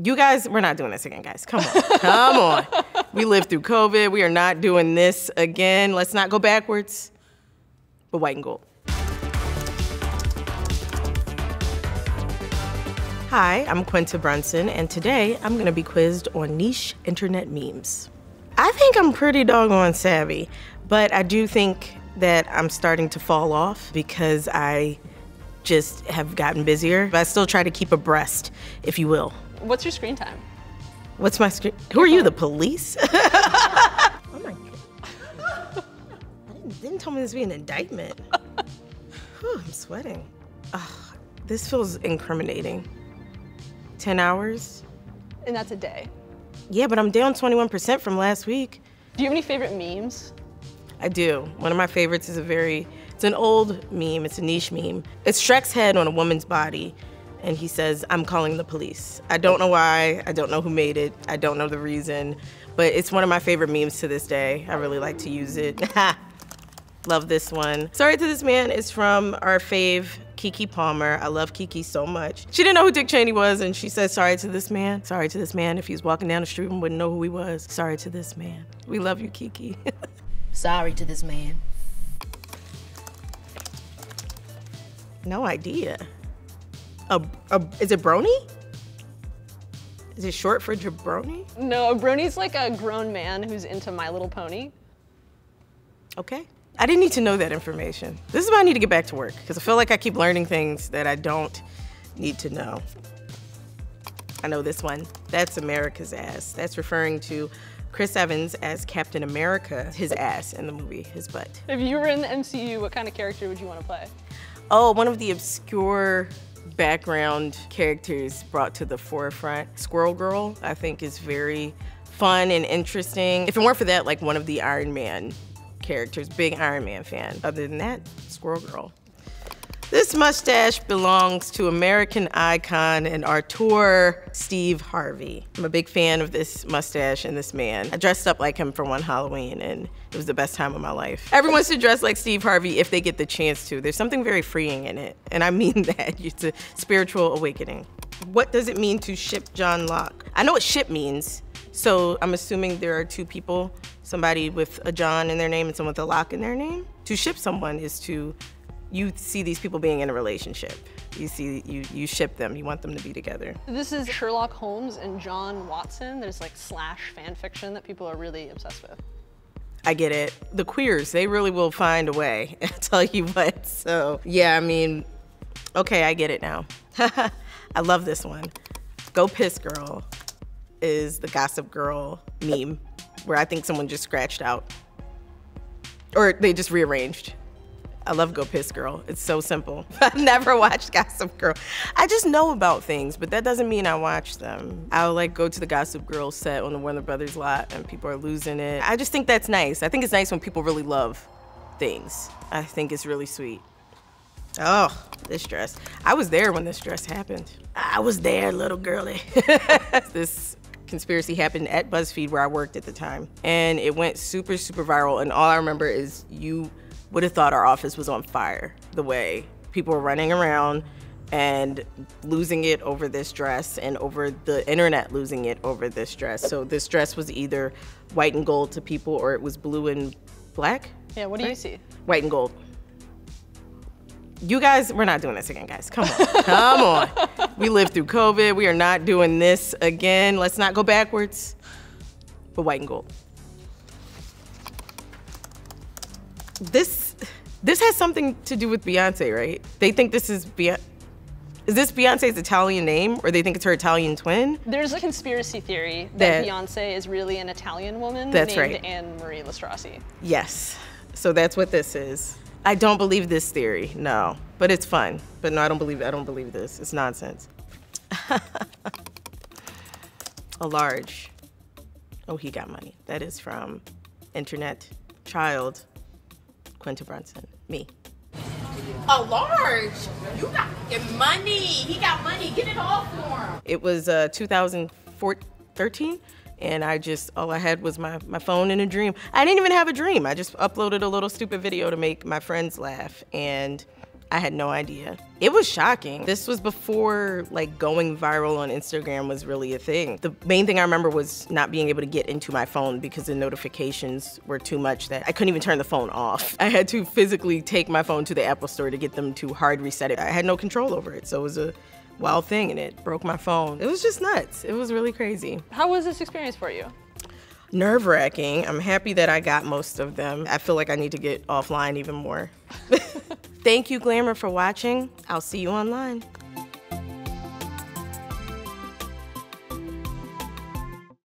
You guys, we're not doing this again, guys. Come on. Come on. We lived through COVID. We are not doing this again. Let's not go backwards, but white and gold. Hi, I'm Quinta Brunson, and today I'm gonna be quizzed on niche internet memes. I think I'm pretty doggone savvy, but I do think that I'm starting to fall off because I just have gotten busier. But I still try to keep abreast, if you will. What's your screen time? What's my screen? Who are you, the police? oh my god! I didn't, didn't tell me this would be an indictment. Whew, I'm sweating. Ugh, this feels incriminating. Ten hours? And that's a day. Yeah, but I'm down 21% from last week. Do you have any favorite memes? I do. One of my favorites is a very, it's an old meme, it's a niche meme. It's Shrek's head on a woman's body, and he says, I'm calling the police. I don't know why, I don't know who made it, I don't know the reason, but it's one of my favorite memes to this day. I really like to use it. Love this one. Sorry to this man is from our fave Keke Palmer. I love Keke so much. She didn't know who Dick Cheney was, and she said, sorry to this man. Sorry to this man. If he's walking down the street and wouldn't know who he was. Sorry to this man. We love you, Keke. sorry to this man. No idea. A, a, is it Brony? Is it short for jabroni? No, a brony's like a grown man who's into My Little Pony. Okay. I didn't need to know that information. This is why I need to get back to work because I feel like I keep learning things that I don't need to know. I know this one. That's America's ass. That's referring to Chris Evans as Captain America, his ass in the movie, his butt. If you were in the MCU, what kind of character would you want to play? Oh, one of the obscure background characters brought to the forefront. Squirrel Girl, I think, is very fun and interesting. If it weren't for that, like one of the Iron Man characters. Big Iron Man fan. Other than that, Squirrel Girl. This mustache belongs to American icon and auteur Steve Harvey. I'm a big fan of this mustache and this man. I dressed up like him for one Halloween and it was the best time of my life. Everyone should dress like Steve Harvey if they get the chance to. There's something very freeing in it, and I mean that. It's a spiritual awakening. What does it mean to ship John Locke? I know what ship means, so I'm assuming there are two people, somebody with a John in their name and someone with a Locke in their name. To ship someone is to, you see these people being in a relationship. You see, you, you ship them, you want them to be together. This is Sherlock Holmes and John Watson. There's like slash fan fiction that people are really obsessed with. I get it. The queers, they really will find a way. I tell you what. So yeah, I mean, okay, I get it now. I love this one. Go piss girl is the Gossip Girl meme, where I think someone just scratched out, or they just rearranged. I love Go Piss Girl. It's so simple. I've never watched Gossip Girl. I just know about things, but that doesn't mean I watch them. I'll like go to the Gossip Girl set on the Warner Brothers lot and people are losing it. I just think that's nice. I think it's nice when people really love things. I think it's really sweet. Oh, this dress. I was there when this dress happened. I was there, little girly. this conspiracy happened at BuzzFeed where I worked at the time. And it went super, super viral. And all I remember is you would have thought our office was on fire the way people were running around and losing it over this dress and over the internet losing it over this dress. So this dress was either white and gold to people or it was blue and black. Yeah, what do right? you see? White and gold. You guys, we're not doing this again, guys. Come on. Come on. We lived through COVID. We are not doing this again. Let's not go backwards, but white and gold. This this has something to do with Beyonce, right? They think this is Beyonce. Is this Beyonce's Italian name, or they think it's her Italian twin? There's a conspiracy theory that, that Beyonce is really an Italian woman that's named right. Anne Marie Lastrassi. Yes. So that's what this is. I don't believe this theory, no. But it's fun. But no, I don't believe I don't believe this. It's nonsense. a large. Oh, he got money. That is from internet child Quinta Brunson. Me. A large. You got money. He got money. Get it all for him. It was uh, 2013 and I just all I had was my, my phone and a dream. I didn't even have a dream. I just uploaded a little stupid video to make my friends laugh and I had no idea. It was shocking. This was before like going viral on Instagram was really a thing. The main thing I remember was not being able to get into my phone because the notifications were too much that I couldn't even turn the phone off. I had to physically take my phone to the Apple store to get them to hard reset it. I had no control over it. So it was a wild thing and it broke my phone. It was just nuts. It was really crazy. How was this experience for you? Nerve wracking. I'm happy that I got most of them. I feel like I need to get offline even more. Thank you, Glamour, for watching. I'll see you online.